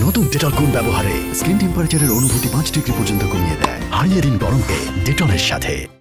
নতুন ডেটল কোন ব্যবহারে স্কিন টেম্পারেচারের অনুভূতি পাঁচ ডিগ্রি পর্যন্ত কমিয়ে দেয়। হারিয়ে দিন গরমকে ডেটলের সাথে।